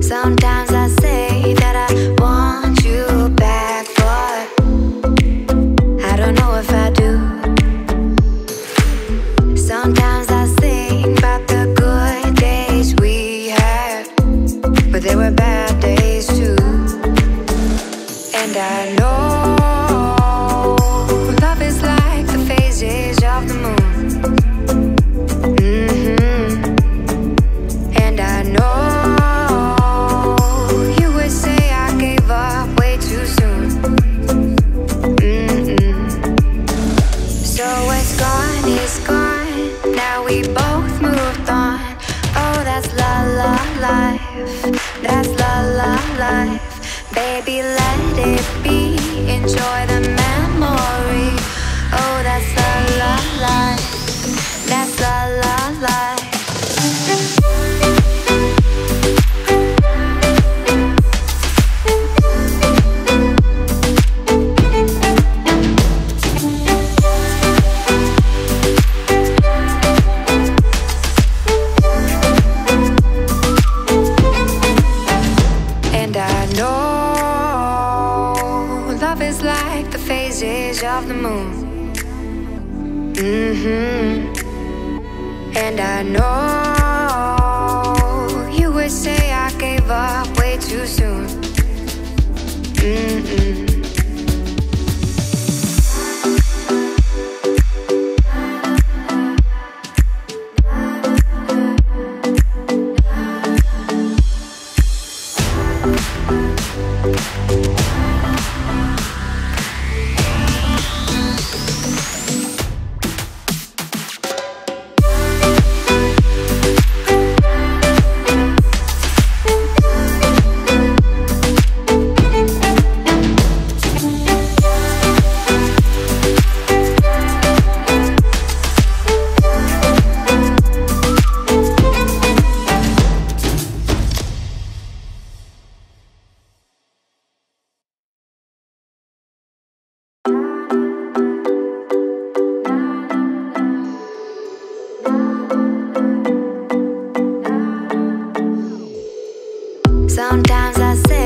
Sometimes I say that I want you back, but I don't know if I do. Sometimes I think about the good days we had, but there were bad days too. And I know it's gone. Now we both moved on. Oh, that's la la life. That's la la life. Baby, let it be. Enjoy the memory. Oh, that's la la life. Of the moon. Mm-hmm. And I know you would say I gave up way too soon. Mm-mm. Sometimes I say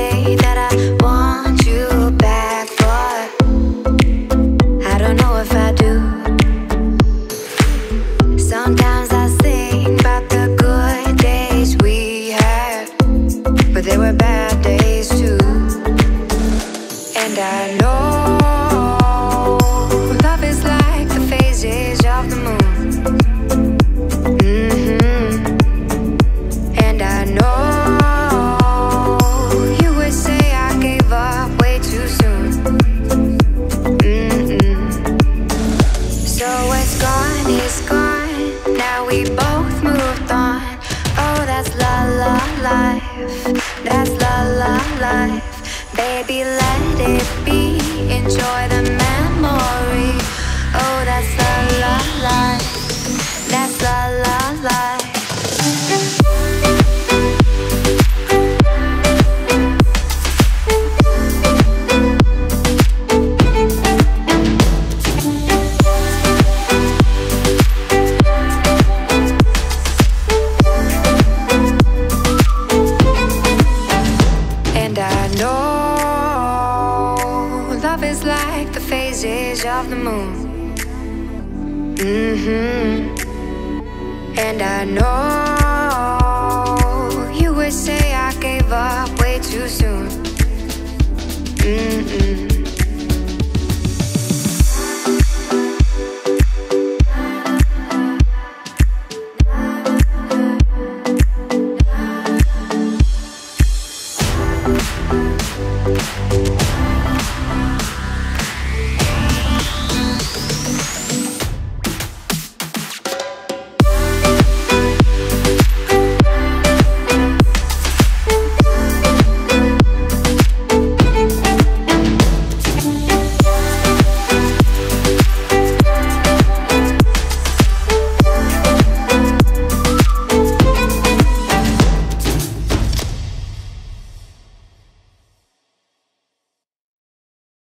life. Baby, let it be. Enjoy the memory. Oh, that's la life. Phases of the moon. Mm-hmm. And I know you would say I gave up way too soon. Mm-mm.